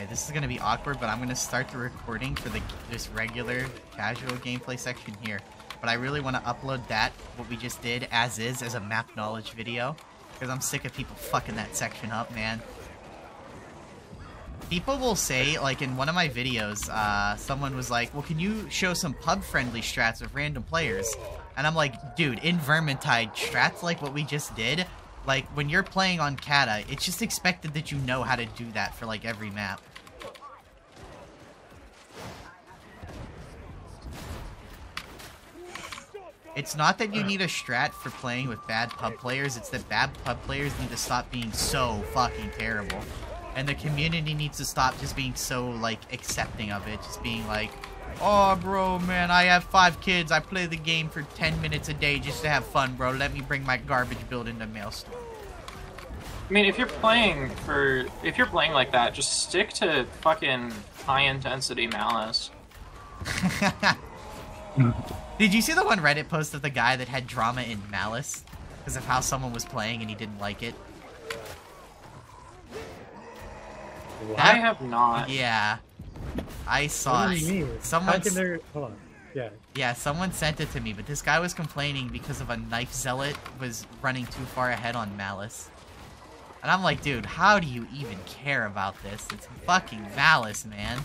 Okay, this is gonna be awkward, but I'm gonna start the recording for the this regular casual gameplay section here. But I really want to upload that, what we just did, as is, as a map knowledge video. Because I'm sick of people fucking that section up, man. People will say, like in one of my videos, uh, someone was like, well, can you show some pub-friendly strats with random players? And I'm like, dude, in Vermintide, strats like what we just did, like, when you're playing on Kata, it's just expected that you know how to do that for, like, every map. It's not that you need a strat for playing with bad pub players, it's that bad pub players need to stop being so fucking terrible. And the community needs to stop just being so, like, accepting of it. Just being like, oh, bro, man, I have five kids. I play the game for 10 minutes a day just to have fun, bro. Let me bring my garbage build into Maelstrom. I mean, if you're playing for, if you're playing like that, just stick to fucking high intensity malice. Did you see the one Reddit post of the guy that had drama in Malice? Because of how someone was playing and he didn't like it? I have not. Yeah. I saw What do you mean? someone. How can there? Hold on. Yeah. Yeah, someone sent it to me, but this guy was complaining because of a knife zealot was running too far ahead on Malice. And I'm like, dude, how do you even care about this? It's fucking Malice, man.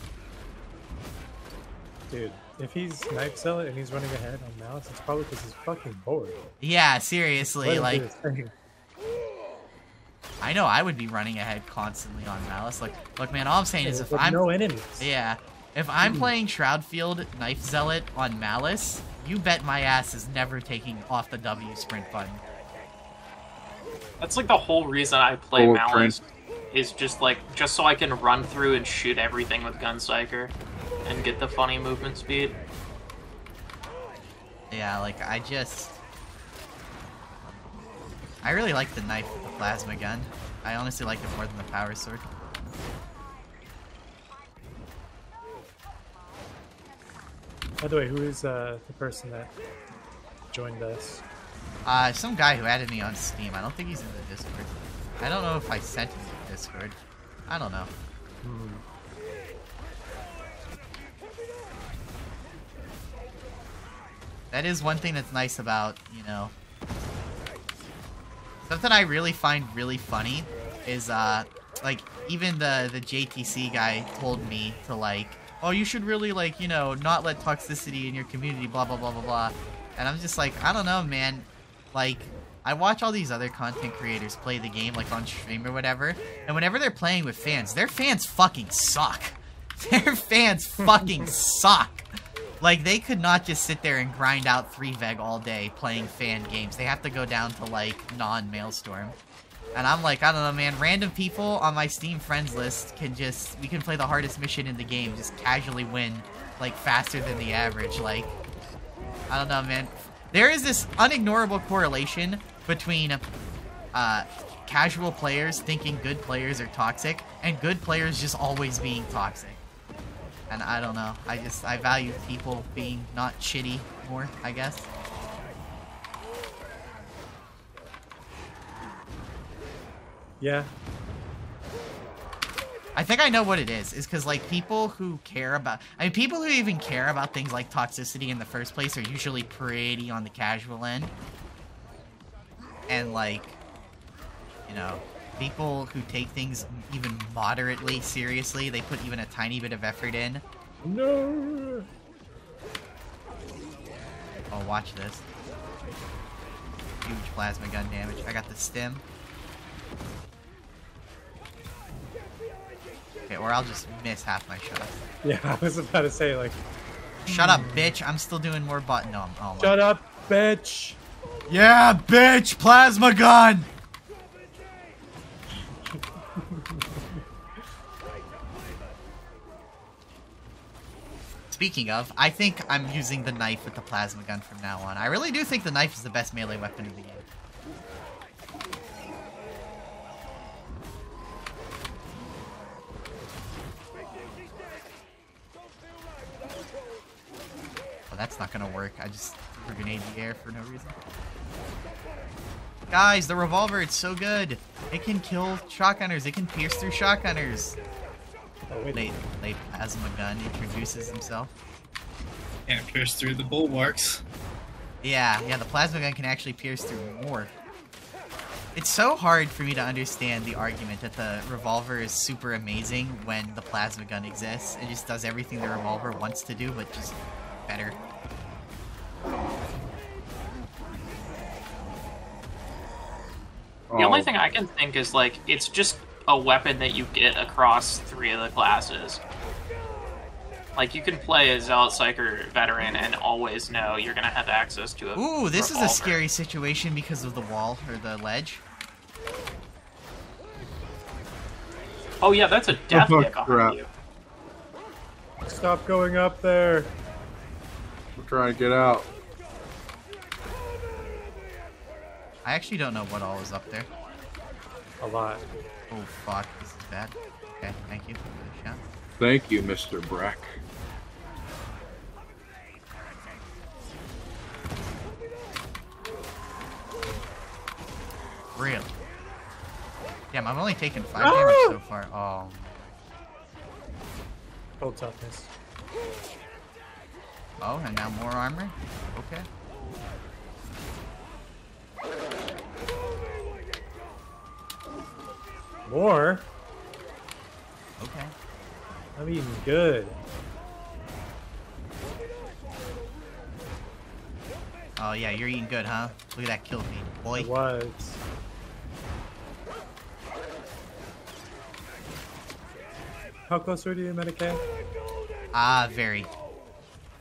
Dude, if he's knife zealot and he's running ahead on mouse, it's probably because he's fucking bored. Yeah, seriously, Let like. I know I would be running ahead constantly on Malice. Look, look, man, all I'm saying is if With I'm no enemies. Yeah. If I'm hmm. playing Shroudfield Knife Zealot on Malice, you bet my ass is never taking off the W sprint button. That's like the whole reason I play Oh, malice. Is just like just so I can run through and shoot everything with Gunstriker, and get the funny movement speed. Yeah, like I just I really like the knife with the plasma gun. I honestly like it more than the power sword. By the way, who is uh, the person that joined us? Uh, some guy who added me on Steam. I don't think he's in the Discord. I don't know if I sent him to Discord. I don't know. Hmm. That is one thing that's nice about, you know, something I really find really funny is, uh, like, even the, the JTC guy told me to, like, oh, you should really, like, you know, not let toxicity in your community, blah, blah, blah, blah, blah. And I'm just like, I don't know, man. Like, I watch all these other content creators play the game, like, on stream or whatever, and whenever they're playing with fans, their fans fucking suck. Their fans fucking suck. Like, they could not just sit there and grind out 3veg all day playing fan games. They have to go down to, like, non-Maelstrom. And I'm like, I don't know, man. Random people on my Steam friends list can just... We can play the hardest mission in the game, just casually win, like, faster than the average. Like, I don't know, man. There is this unignorable correlation between, uh, casual players thinking good players are toxic, and good players just always being toxic. And I don't know. I just I value people being not shitty more, I guess. Yeah. I think I know what it is. Is because like people who care about I mean people who even care about things like toxicity in the first place are usually pretty on the casual end. And like you know, people who take things even moderately seriously, they put even a tiny bit of effort in. No. Oh, watch this. Huge plasma gun damage. I got the stim. Okay, or I'll just miss half my shots. Yeah, I was about to say like, Shut up, bitch. I'm still doing more button. No, I'm, oh my. shut up, bitch. Yeah, bitch! Plasma gun! Speaking of, I think I'm using the knife with the plasma gun from now on. I really do think the knife is the best melee weapon in the game. Oh, that's not gonna work. I just grenade the air for no reason. Guys, the revolver, it's so good. It can kill shotgunners. It can pierce through shotgunners. Oh, wait. Late, late plasma gun introduces himself. Can't pierce through the bulwarks. Yeah, yeah, the plasma gun can actually pierce through more. It's so hard for me to understand the argument that the revolver is super amazing when the plasma gun exists. It just does everything the revolver wants to do, but just better. The only thing I can think is like it's just a weapon that you get across three of the classes. Like you can play a Zealot Psyker veteran and always know you're gonna have access to a Ooh, this is a scary situation because of the wall or the ledge. Oh yeah, that's a death Oh, hit behind you. Stop going up there. We're trying to get out. I actually don't know what all is up there. A lot. Oh fuck, this is bad. Okay, thank you for the shot. Thank you, Mr. Breck. Really? Damn, I've only taken five ah! damage so far. Oh. Cold toughness. Oh, and now more armor? Okay. More? Okay. I'm eating good. Oh yeah, you're eating good, huh? Look at that kill feed, boy. It was. How close are you to Medicae? Ah, very.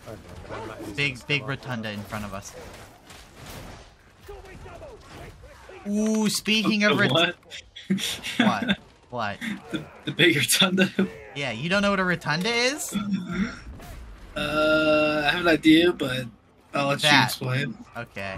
Okay, but I'm not using Big, big rotunda in front of us. Ooh, speaking of rotunda. what? What? What? the, the big rotunda. Yeah, you don't know what a rotunda is? Uh, I have an idea, but I'll let you explain. Okay.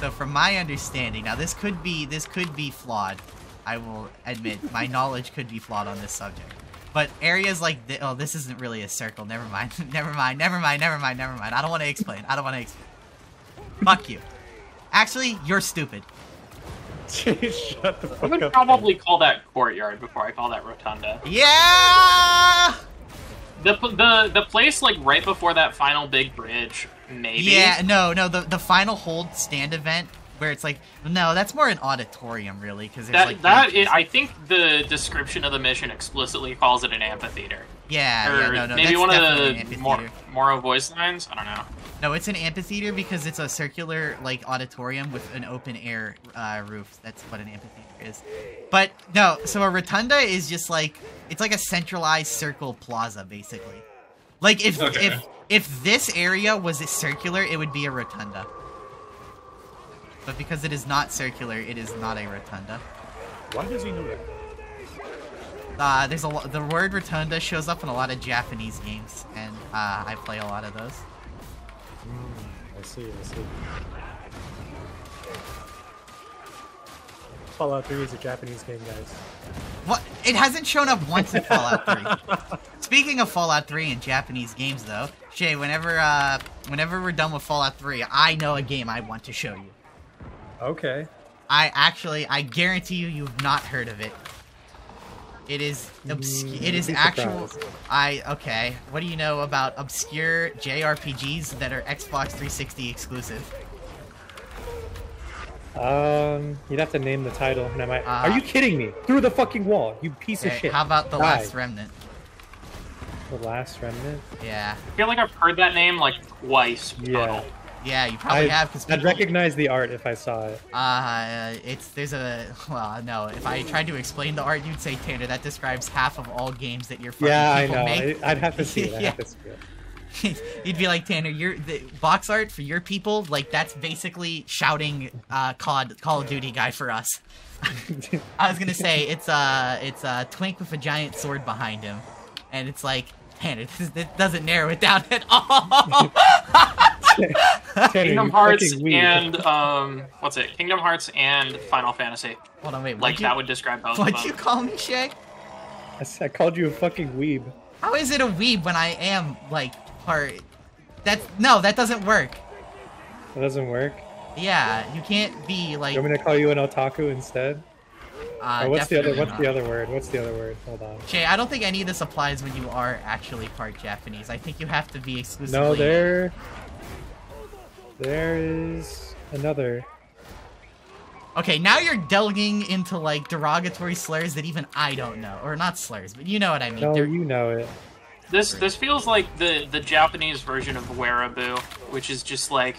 So from my understanding, now this could be this could be flawed. I will admit my knowledge could be flawed on this subject. But areas like thi- oh, this isn't really a circle. Never mind. never mind. Never mind. Never mind. Never mind. I don't want to explain. I don't want to explain. Fuck you. Actually, you're stupid. Shut the I would up. probably call that courtyard before I call that rotunda. Yeah. The the the place like right before that final big bridge, maybe. Yeah. No. No. The the final hold stand event where it's like no, that's more an auditorium really because That like that benches. is, I think the description of the mission explicitly calls it an amphitheater. yeah. or Yeah. No. No. maybe that's one of the more amphitheater. Morrow voice lines. I don't know. No, it's an amphitheater because it's a circular like auditorium with an open air uh, roof. That's what an amphitheater is. But no, so a rotunda is just like it's like a centralized circle plaza basically. Like if Okay. if if this area was circular, it would be a rotunda. But because it is not circular, it is not a rotunda. Why does he know that? Uh, there's a the word rotunda shows up in a lot of Japanese games, and uh, I play a lot of those. I see, I see. Fallout 3 is a Japanese game, guys. What? It hasn't shown up once in Fallout 3. Speaking of Fallout 3 and Japanese games, though, Shay, whenever uh, whenever we're done with Fallout 3, I know a game I want to show you. Okay. I actually, I guarantee you, you've not heard of it. It is obscure. Mm, It is actual. I okay. What do you know about obscure JRPGs that are Xbox 360 exclusive? Um, you'd have to name the title, and I might. Uh, Are you kidding me? Through the fucking wall, you piece of shit. how about The Die. Last Remnant? The Last Remnant? Yeah, I feel like I've heard that name like twice. Yeah. Total. Yeah, you probably I, have because I'd recognize the art if I saw it. Uh, it's there's a well, no. If I tried to explain the art, you'd say Tanner. That describes half of all games that your fucking Yeah, I know. make. I'd have to see it. I'd Yeah. have to see it. You'd be like Tanner. Your the box art for your people, like that's basically shouting uh, COD Call of Duty guy for us. I was gonna say it's uh it's a twink with a giant sword behind him, and it's like Tanner. This, this doesn't narrow it down at all. Tanner, Kingdom Hearts and um, what's it? Kingdom Hearts and Final Fantasy. Hold on, wait. Like Like that would describe both of What'd them. you call me, Shay? I called you a fucking weeb. How is it a weeb when I am like part? That's no, that doesn't work. That doesn't work. Yeah, you can't be like. You want me to call you an otaku instead? Uh, oh, what's the other? What's not. the other word? What's the other word? Hold on. Shay, I don't think any of this applies when you are actually part Japanese. I think you have to be exclusively. No, there. There is another. Okay, now you're delving into like derogatory slurs that even I don't know, or not slurs, but you know what I mean. No, They're- you know it. This this feels like the the Japanese version of weeaboo, which is just like.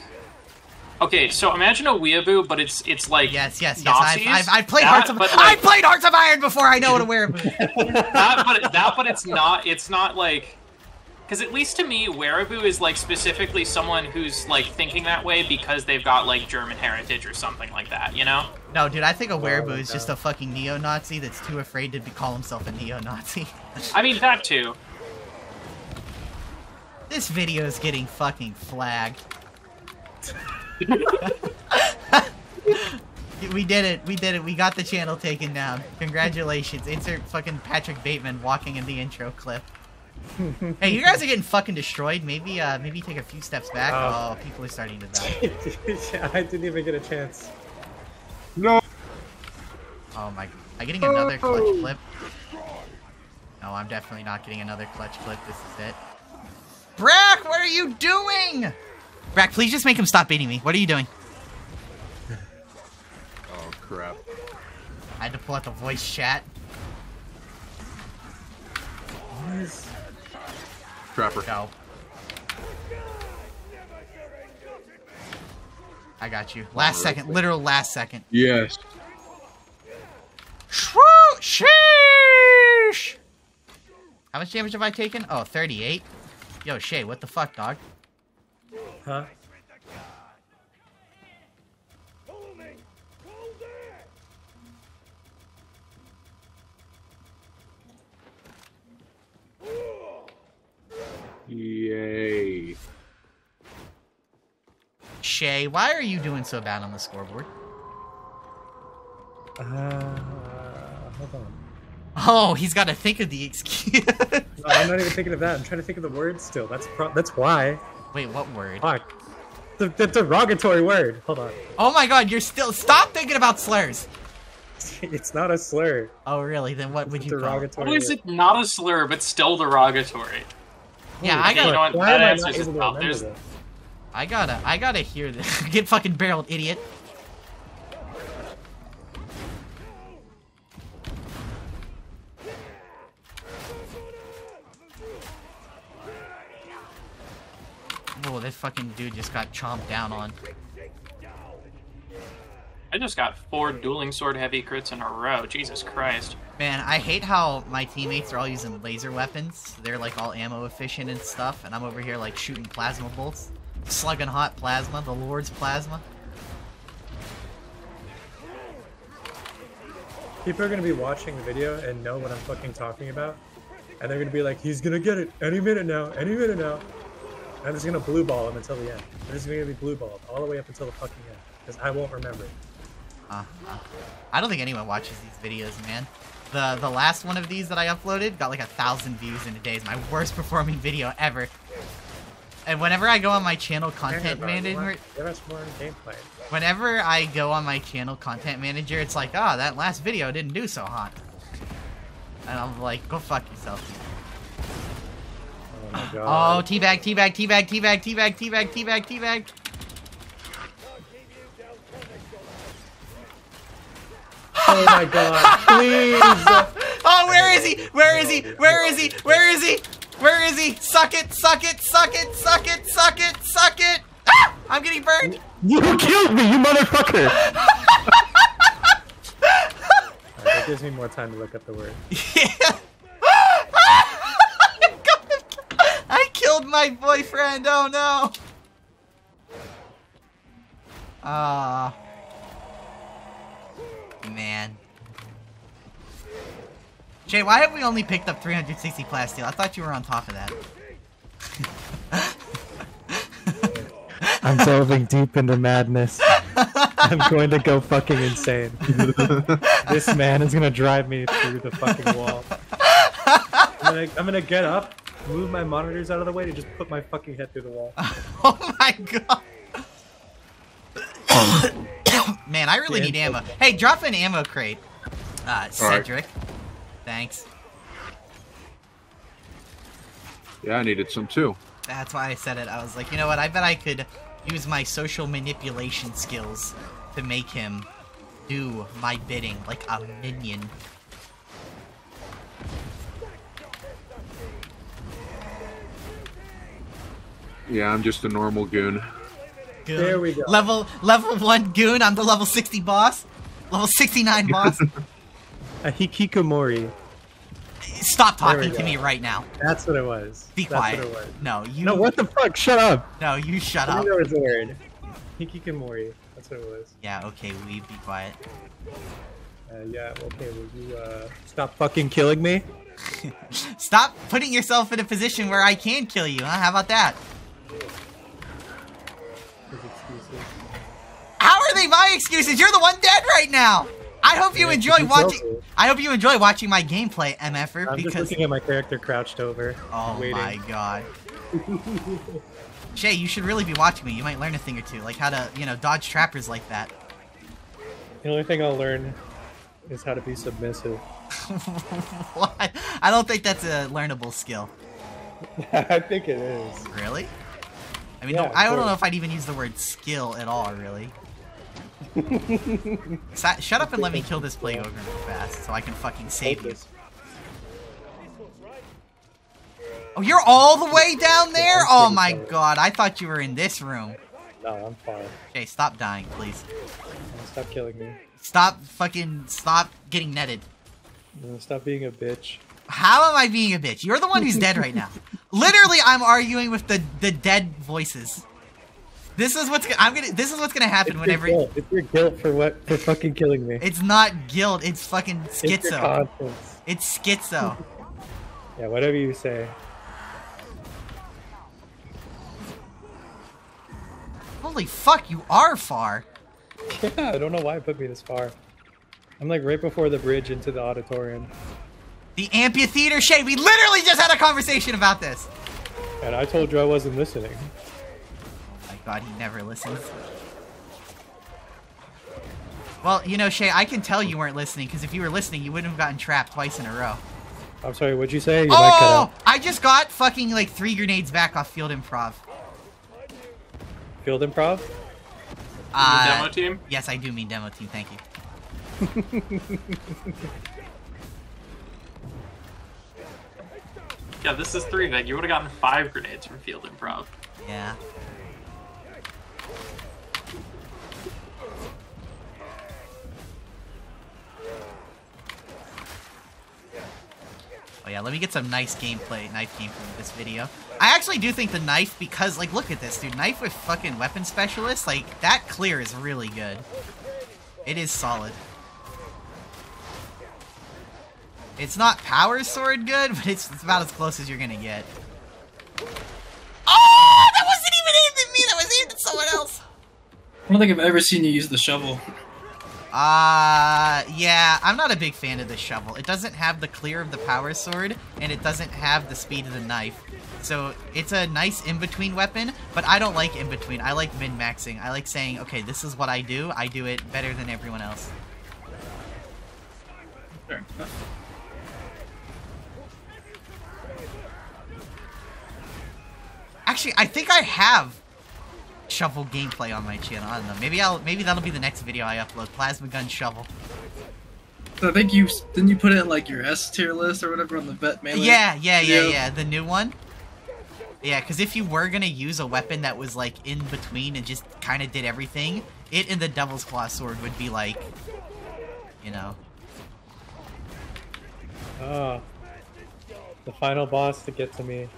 Okay, so imagine a weeaboo, but it's it's like Yes, yes, yes. I've, I've, I've played That, Hearts of but, I like, played Hearts of Iron before. I know what a wehraboo. that, but that, but it's not. It's not like. Because at least to me, weeaboo is like specifically someone who's like thinking that way because they've got like German heritage or something like that. You know? no, dude, I think a wehraboo is just a fucking neo-Nazi that's too afraid to be, call himself a neo-Nazi. I mean that too. this video is getting fucking flagged. we did it. We did it. We got the channel taken down. Congratulations. Insert fucking Patrick Bateman walking in the intro clip. hey, you guys are getting fucking destroyed. Maybe, uh, maybe take a few steps back. Oh. Oh, people are starting to die. I didn't even get a chance. No. Oh my! I'm getting another clutch clip. No, I'm definitely not getting another clutch clip. This is it. Brack, what are you doing? Brack, please just make him stop beating me. What are you doing? Oh crap. I had to pull out the voice chat. Trapper. Go. I got you. Last Oh, second, really? literal last second. Yes. Shwoo! Sheesh! How much damage have I taken? Oh, 38. Yo, Shay, what the fuck, dog? Huh? Shay, why are you doing so bad on the scoreboard? Uh, hold on. Oh, he's got to think of the excuse. No, I'm not even thinking of that. I'm trying to think of the word still. That's pro- that's why. Wait, what word? Fuck. The, the derogatory word. Hold on. Oh my god, you're still. Stop thinking about slurs! It's not a slur. Oh, really? Then what would It's a you call it? derogatory What is word. it? Not a slur, but still derogatory. Yeah, I Okay, you know gotta. Why that am I answers not able to remember this? I gotta, I gotta hear this. Get fucking barreled, idiot. Oh, this fucking dude just got chomped down on. I just got four dueling sword heavy crits in a row. Jesus Christ. Man, I hate how my teammates are all using laser weapons. They're like all ammo efficient and stuff, and I'm over here like shooting plasma bolts. Slugging hot plasma, the Lord's plasma. People are gonna be watching the video and know what I'm fucking talking about, and they're gonna be like, "He's gonna get it any minute now, any minute now." And I'm just gonna blue ball him until the end. I'm just gonna be blue balled all the way up until the fucking end, because I won't remember. it. Uh, I don't think anyone watches these videos, man. The the last one of these that I uploaded got like a thousand views in a day. It's my worst performing video ever. And whenever I go on my channel content manager, Give us more gameplay. whenever I go on my channel content manager, it's like, ah, that last video didn't do so hot. And I'm like, go fuck yourself. Oh my God. Oh, teabag, teabag, teabag, teabag, teabag, teabag, teabag, teabag. Oh, my god. Please. Oh, where is he? Where is he? Where is he? Where is he? Where is he? Suck it, suck it, suck it, suck it, suck it, suck it. Ah! I'm getting burned. You killed me, you motherfucker! Alright, that gives me more time to look up the word. Yeah. I killed my boyfriend. Oh no. Ah. man. Jay, why have we only picked up 360 plasteel? I thought you were on top of that. I'm delving deep into madness. I'm going to go fucking insane. this man is gonna drive me through the fucking wall. I'm gonna, I'm gonna get up, move my monitors out of the way to just put my fucking head through the wall. Oh my god. Man, I really The need info ammo. Hey, drop an ammo crate. Uh, All right. Cedric. Thanks. Yeah, I needed some too. That's why I said it. I was like, you know what? I bet I could use my social manipulation skills to make him do my bidding like a minion. Yeah, I'm just a normal goon. Goon. There we go. Level level one goon. I'm the level sixty boss. Level sixty nine boss. A hikikomori. Stop talking to me right now. That's what it was. Be That's quiet. What it was. No, you. No, what the fuck? Shut up. No, you shut I up. was a word. Hikikomori. That's what it was. Yeah. Okay. We be quiet. Uh, yeah, okay, will you uh, stop fucking killing me? Stop putting yourself in a position where I can kill you. Huh? How about that? How are they my excuses? You're the one dead right now. I hope you Yeah, enjoy watching. I hope you enjoy watching my gameplay, MFer, I'm just looking at my character crouched over, oh waiting. my god. Shay, you should really be watching me. You might learn a thing or two, like how to, you know, dodge trappers like that. The only thing I'll learn is how to be submissive. what? I don't think that's a learnable skill. I think it is. Really? I mean, Yeah, no, I don't know if I'd even use the word skill at all, really. Shut up and let me kill this plague ogre real fast, so I can fucking save you. Oh, you're all the way down there? Oh my god, I thought you were in this room. No, I'm fine. Okay, stop dying, please. Stop killing me. Stop fucking stop getting netted. Stop being a bitch. How am I being a bitch? You're the one who's dead right now. Literally, I'm arguing with the the dead voices. This is what's I'm gonna. This is what's gonna happen It's whenever. your. It's your guilt for what for fucking killing me. It's not guilt. It's fucking It's your schizo. conscience. It's schizo. Yeah, whatever you say. Holy fuck, you are far. Yeah, I don't know why it put me this far. I'm like right before the bridge into the auditorium, The amphitheater shade. We literally just had a conversation about this. and I told you I wasn't listening. My God, he never listens. Well, you know, Shay, I can tell you weren't listening because if you were listening, you wouldn't have gotten trapped twice in a row. I'm sorry. What'd you say? You Oh. I just got fucking like three grenades back off field improv. Field improv. Uh, demo team? Yes, I do mean demo team. Thank you. Yeah, this is three, Vic. You would have gotten five grenades from field improv. Yeah. Oh yeah, let me get some nice gameplay, knife gameplay in this video. I actually do think the knife, because, like, look at this, dude. Knife with fucking weapon specialist, like, that clear is really good. It is solid. It's not power sword good, but it's, it's about as close as you're gonna get. Oh, that wasn't even aimed at me. That was aimed at someone else. I don't think I've ever seen you use the shovel. Uh, yeah, I'm not a big fan of the shovel. It doesn't have the clear of the power sword, and it doesn't have the speed of the knife. So it's a nice in-between weapon, but I don't like in-between. I like min-maxing. I like saying, okay, this is what I do. I do it better than everyone else. Actually, I think I have shovel gameplay on my channel. I don't know. Maybe I'll maybe that'll be the next video I upload. Plasma gun shovel. I think you didn't you put it in like your S tier list or whatever on the vet melee. Yeah, yeah, yeah, video? yeah. The new one. Yeah, because if you were gonna use a weapon that was like in between and just kind of did everything, it and the Devil's Claw sword would be like, you know, Ah, the final boss to get to me.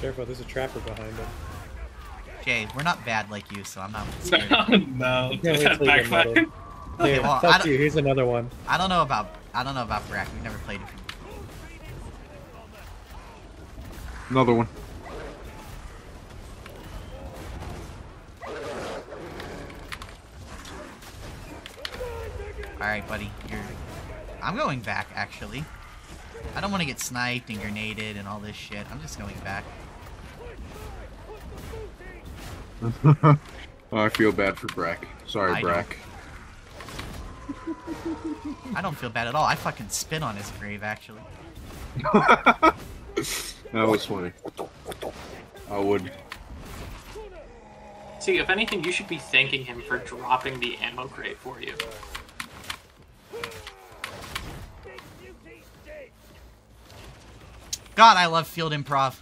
Careful, there's a trapper behind him. Jay, we're not bad like you, so I'm not scared. no, Can't that till you get backfired. metal. Okay, well, I fuck don't- you. Here's another one. I don't know about I don't know about Brack. We've never played it. Another one. All right, buddy. You're. I'm going back actually. I don't want to get sniped and grenaded and all this shit. I'm just going back. oh, I feel bad for Brack. Sorry, I don't. Brack. I don't feel bad at all. I fucking spit on his grave, actually. That was funny. I would. See, if anything, you should be thanking him for dropping the ammo crate for you. God, I love field improv.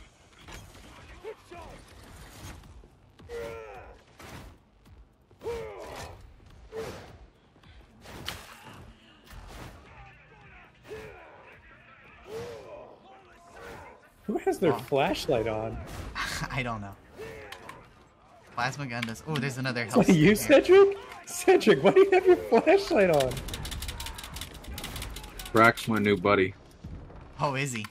Their Oh. flashlight on? I don't know. Plasma gun does. Oh, there's another Is health. that you, stick. Cedric? Cedric, why do you have your flashlight on? Brack's my new buddy. Oh, is he?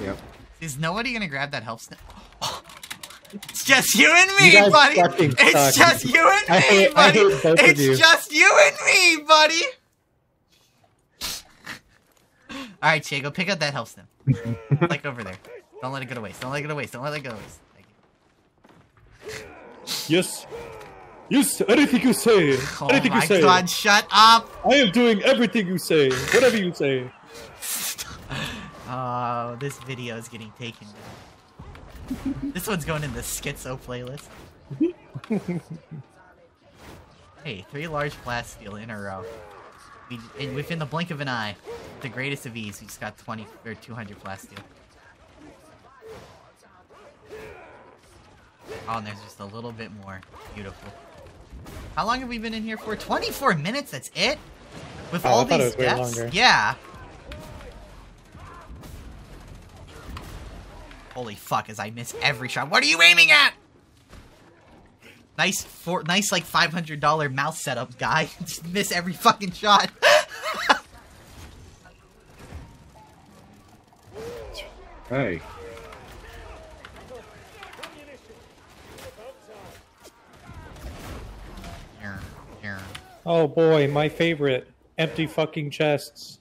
Yep. Is nobody gonna grab that health stick? It's just you and me, You buddy. It's suck. just you and me, I hate- I buddy. hate both of it's you. just you and me, buddy. All right, go pick up that health stem. like over there. Don't let it go to waste. Don't let it go to waste. Don't let it go to waste. Thank you. Yes. Yes, anything you say. Oh anything you say. Oh my god, shut up! I am doing everything you say. Whatever you say. Oh, this video is getting taken down. this one's going in the schizo playlist. hey, three large plasteel in a row. We, and within the blink of an eye, the greatest of ease, we just got 20 or 200 plasteel. Oh, and there's just a little bit more. Beautiful. How long have we been in here for? 24 minutes, that's it? With Oh, all I thought it these deaths? Yeah. Holy fuck, as I miss every shot. What are you aiming at? Nice for nice like five hundred dollar mouse setup guy. Just miss every fucking shot. Hey. Here, here. Oh boy, my favorite. Empty fucking chests.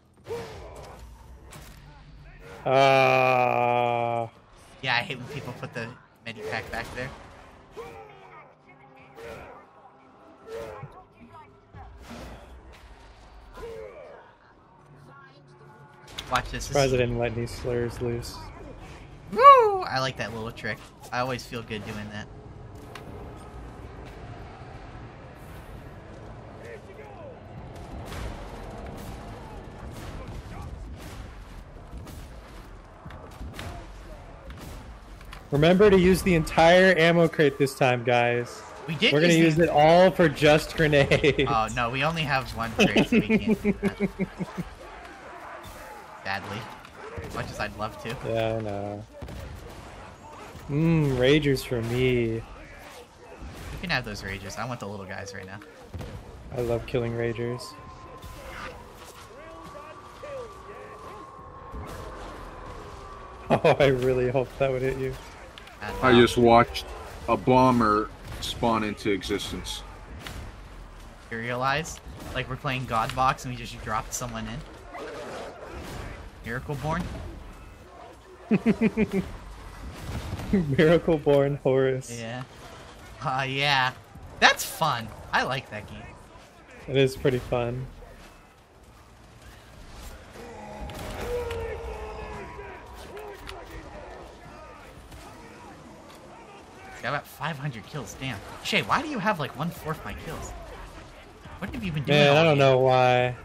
Ah. Yeah, I hate when people put the medipack back there. Watch this. this is- President let these slurs loose. Woo! I like that little trick. I always feel good doing that. Remember to use the entire ammo crate this time, guys. We did. We're gonna use it all for just grenades. Oh no, we only have one crate, so Sadly, as much as I'd love to. Yeah, I know. Mmm, ragers for me. You can have those Ragers. I want the little guys right now. I love killing ragers. Oh, I really hope that would hit you. I uh, just watched a bomber spawn into existence. materialize. Like we're playing God Box and we just dropped someone in. Miracle Born. Miracle Born Horus. Yeah. Uh, yeah. That's fun. I like that game. It is pretty fun. Got about 500 kills. Damn. Shay, why do you have like one fourth my kills? What have you been doing? Man, I don't know why.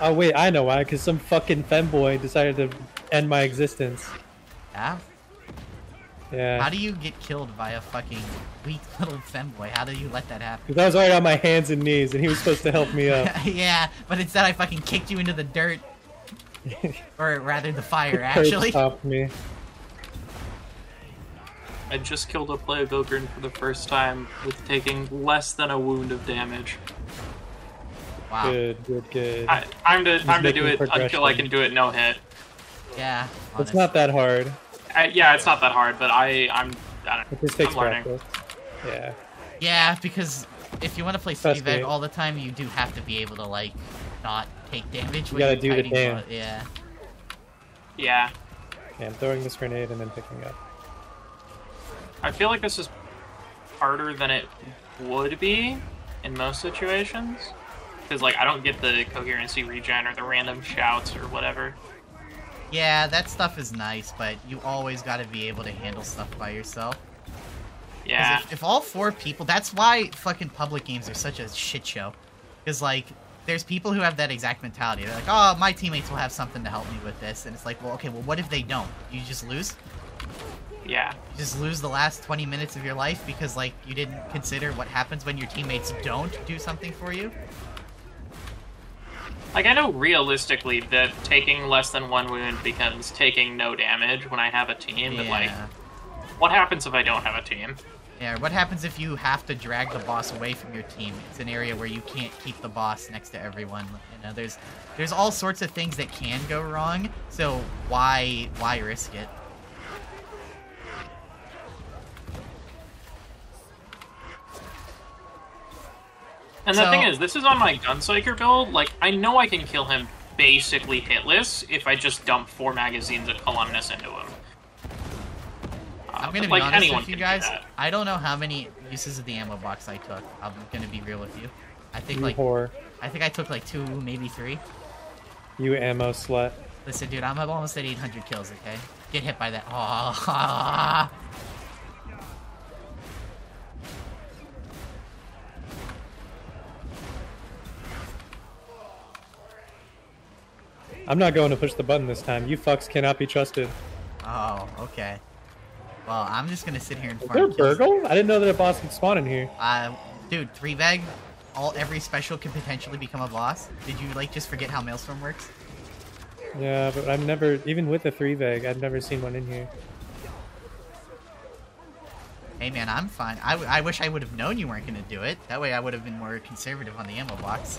Oh wait, I know why. Because some fucking femboy decided to end my existence. Yeah. Yeah. How do you get killed by a fucking weak little femboy? How do you let that happen? Because I was already on my hands and knees, and he was supposed to help me up. yeah, but instead I fucking kicked you into the dirt, or rather the fire. Actually, stopped me. I just killed a plague ogre for the first time with taking less than a wound of damage. Wow. Good, good, good. I, time to time to do it until I can do it no hit. Yeah. It's not that hard. I, yeah, it's not that hard, but I I'm I It don't, just takes I'm learning. practice. Yeah. Yeah, because if you want to play Trust City all the time, you do have to be able to like not take damage. when gotta you're do the fighting dance. boss- Yeah. Yeah, Yeah, I'm throwing this grenade and then picking up. I feel like this is harder than it would be in most situations. Because like I don't get the coherency regen or the random shouts or whatever. Yeah, that stuff is nice, but you always got to be able to handle stuff by yourself. Yeah, If, if all four people, that's why fucking public games are such a shit show. Because like, there's people who have that exact mentality. They're like, oh, my teammates will have something to help me with this, and it's like, well, okay, well, what if they don't? You just lose. yeah. You just lose the last 20 minutes of your life because like you didn't consider what happens when your teammates don't do something for you. Like I know realistically that taking less than one wound becomes taking no damage when I have a team, but like, what happens if I don't have a team? Yeah, what happens if you have to drag the boss away from your team? It's an area where you can't keep the boss next to everyone. You know, there's there's all sorts of things that can go wrong. So why why risk it? And the So- thing is, this is on my Guncyker build. Like, I know I can kill him basically hitless if I just dump four magazines of Columnus into him. Uh, I'm gonna be like, honest anyone with you can do guys. I don't know how many uses of the ammo box I took. I'm gonna be real with you. I think You like whore. I think I took like two, maybe three. You ammo slut. Listen, dude, I'm almost at 800 kills. Okay, get hit by that. Oh, I'm not going to push the button this time. You fucks cannot be trusted. oh, okay. Well, I'm just gonna sit here and Is farm. there a burgle? I didn't know that a boss could spawn in here. Uh, dude, three bag. All every special can potentially become a boss. Did you like just forget how Maelstrom works? Yeah, but I've never, even with the three veg, I've never seen one in here. Hey man, I'm fine. I, w- I wish I would have known you weren't gonna do it. That way I would have been more conservative on the ammo box.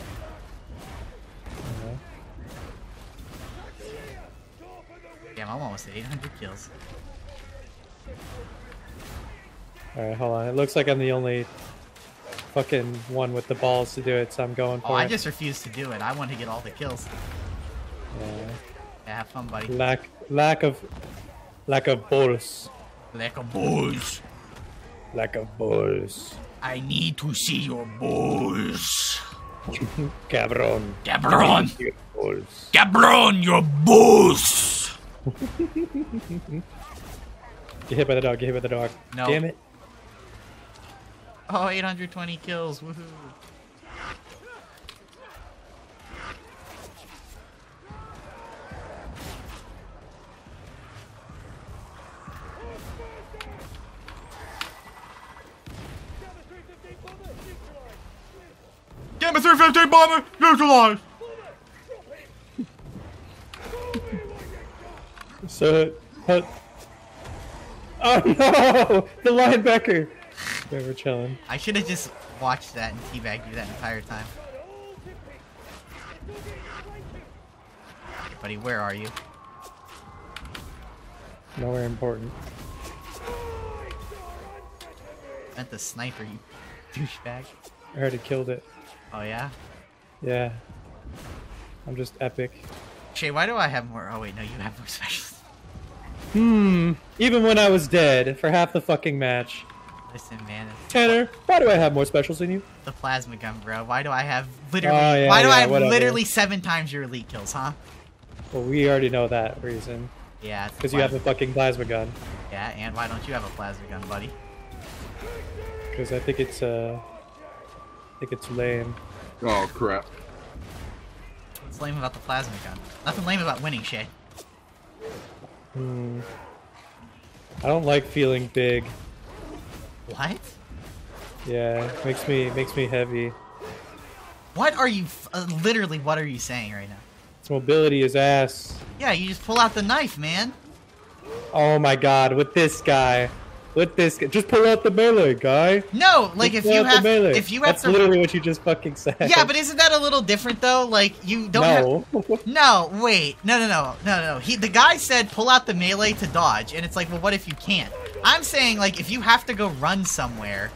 Damn, I'm almost at 800 kills. Alright, hold on. It looks like I'm the only fucking one with the balls to do it, so I'm going for Oh, I it. just refuse to do it. I want to get all the kills. Yeah. Yeah, have fun, buddy. Lack, lack of, lack of balls. Lack of balls. Lack of balls. I need to see your balls. Cabron. Cabron! Your balls. Cabron, your balls! Get hit by the dog, get hit by the dog. No. Damn it. Oh, 820 kills. Woohoo. Gamma 315 bomber neutralized! So, but, oh no! The linebacker! Yeah, we're chilling. I should have just watched that and teabagged you that entire time. Buddy, where are you? Nowhere important. Meant the sniper, you douchebag. I already killed it. Oh yeah? Yeah. I'm just epic. Shay, why do I have more? Oh wait, no, you have more specials. Hmm. Even when I was dead for half the fucking match. Listen, man, it's Tanner, why do I have more specials than you? the plasma gun, bro. Why do I have literally? Oh, yeah, why do yeah, I have whatever. literally seven times your elite kills, huh? Well, we already know that reason. Yeah, Because you have a fucking plasma gun. Yeah, and why don't you have a plasma gun, buddy? Because I think it's, uh... I think it's lame. Oh crap! What's lame about the plasma gun? Nothing lame about winning, Shay. Hmm. I don't like feeling big. What? Yeah, makes me makes me heavy. What are you? F- uh, literally, what are you saying right now? Its mobility is ass. Yeah, you just pull out the knife, man. Oh my god, with this guy. This guy. Just pull out the melee, guy. No, like Just if you have, if you have That's to. literally what you just fucking said. Yeah, but isn't that a little different though? Like you don't have. no. No, wait. No, no, no. No, no. He the guy said pull out the melee to dodge, and it's like, well, what if you can't? I'm saying like if you have to go run somewhere,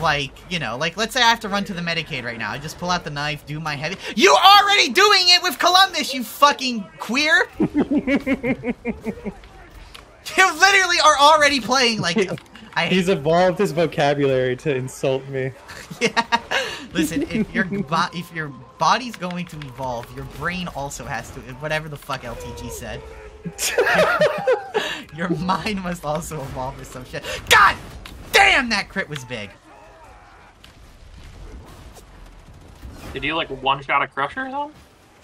like, you know, like let's say I have to run to the Medicae right now. I just pull out the knife, do my heavy. You already doing it with Columbus, you fucking queer. you literally are already playing like I He's evolved his vocabulary to insult me. Yeah. Listen, if your bo- if your body's going to evolve, your brain also has to. Whatever the fuck LTG said. your mind must also evolve or some shit. God damn, that crit was big. Did you like one shot a crusher though?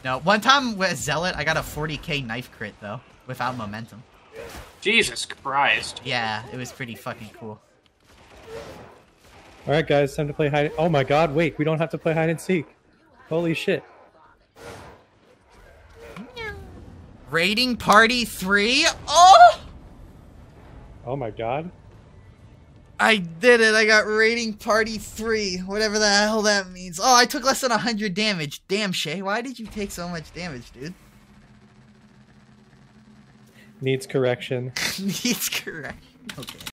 No, one time with Zealot, I got a 40k knife crit though, without momentum. Jesus Christ. Yeah, it was pretty fucking cool. All right, guys, time to play hide. Oh my God! Wait, we don't have to play hide and seek. Holy shit! Raiding Party 3? Oh! Oh my God! I did it. I got Raiding Party 3. Whatever the hell that means. Oh, I took less than 100 damage. Damn, Shay. Why did you take so much damage, dude? Needs correction. Needs correction. Okay.